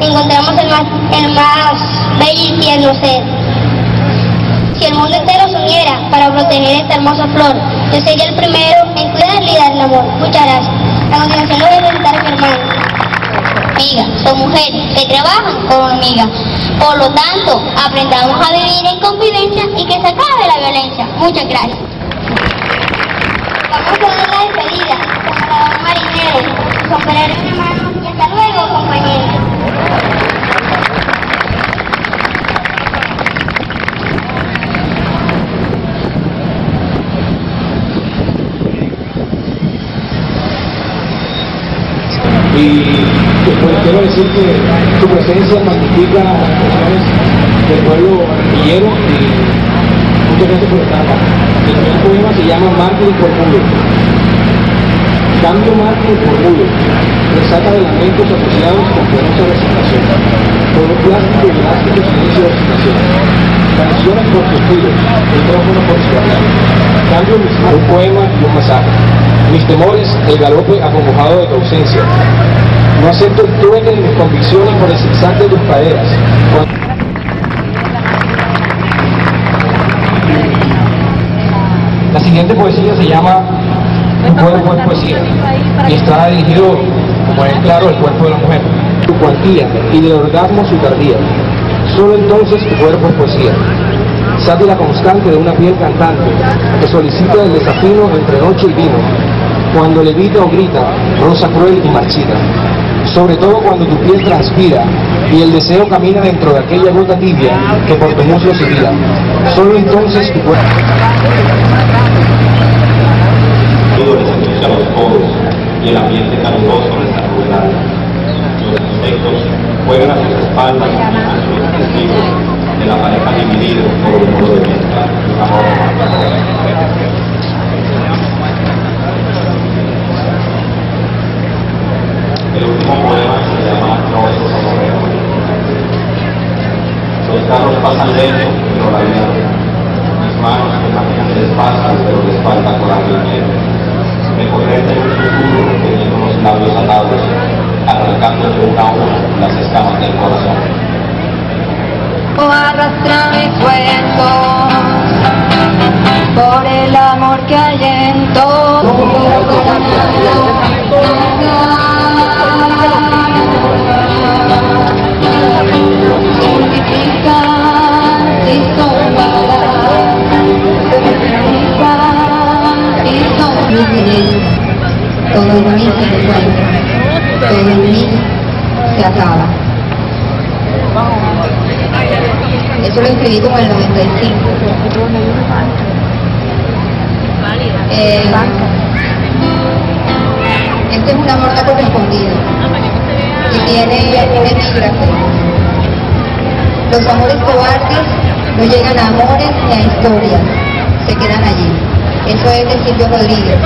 encontramos el más, el más bello y tierno ser. Si el mundo entero se uniera para proteger esta hermosa flor, yo sería el primero en cuidarle y darle amor. Muchas gracias. A continuación lo voy a presentar a mi hermano. Amigas, son mujeres que trabajan como hormigas. Por lo tanto, aprendamos a vivir en convivencia y que se acabe la violencia. Muchas gracias. Vamos a dar la despedida, como marinero, sombrero en y hasta luego, compañeros. y pues, quiero decir que su presencia magnifica las expresiones del pueblo villero y muchas gracias por estar acá. El primer poema se llama Mártir por Mulo. Cambio Mártir por Mulo. Resaca de lamentos asociados con penosa recitación. Por un plástico y elástico silencio de recitación. Canciones por suspiros, micrófono por ciudadano. Cambio un poema y un mensaje. Mis temores, el galope acongojado de tu ausencia. No acepto el trueque de mis convicciones por el zigzag de tus caderas. La siguiente poesía se llama Tu cuerpo es poesía y está dirigido, como es claro, al cuerpo de la mujer. Tu cuantía y del orgasmo su tardía. Solo entonces tu cuerpo es poesía. Sátira constante de una piel cantante que solicita el desafío entre noche y vino. Cuando levita o grita, rosa cruel y marchita. Sobre todo cuando tu piel transpira y el deseo camina dentro de aquella gota tibia que por tu muslo se tira. Solo entonces tu cuerpo. Todo les escucha los codos y el ambiente caluroso les sacuda. Los insectos juegan a sus espaldas a sus testigos de la pareja dividida por un muro de mezcla y amor. El último poema se llama No es amor. Los carros pasan lento, pero la vida mis manos me imaginan despasas, pero les falta coraje y miedo. Me correte en un futuro teniendo los labios atados, arrancando de una a las escamas del corazón. o arrastra mi cuento por el amor que hay en mí se todo en mí se acaba. Eso lo escribí como el 95. Eh, este es un amor no correspondido y tiene un epígrafe. Los amores cobardes no llegan a amores ni a historias, se quedan allí. Eso es de Silvio Rodríguez.